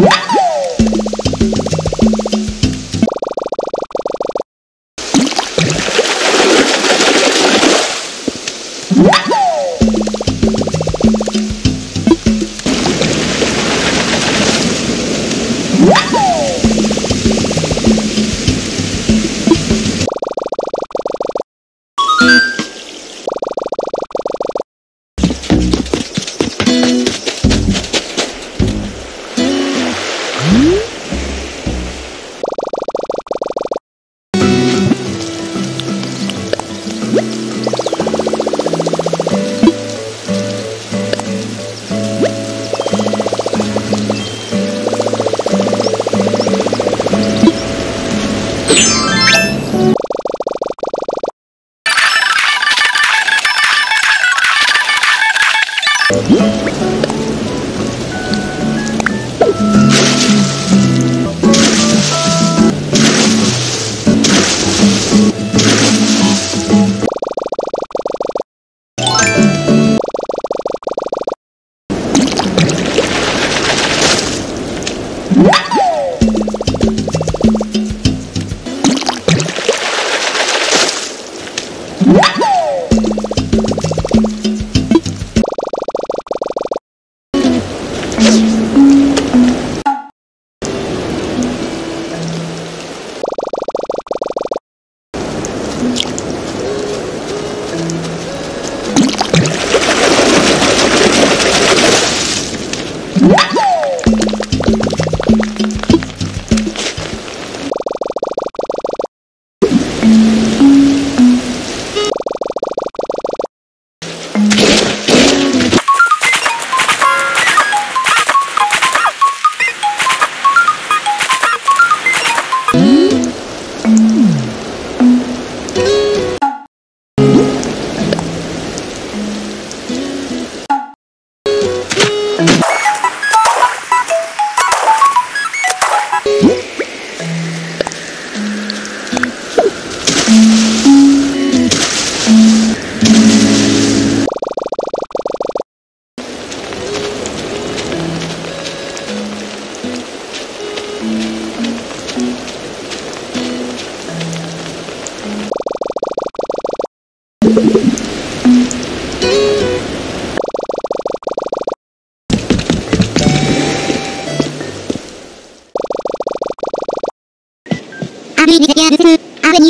Yeah. あ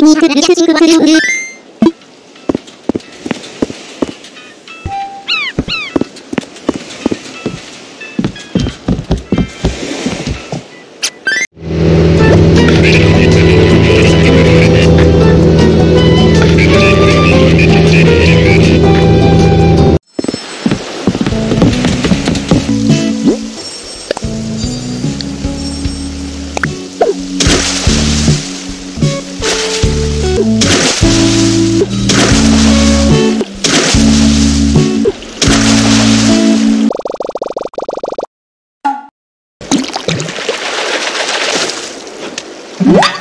せる。あれに似てるやつくわる る。Woo!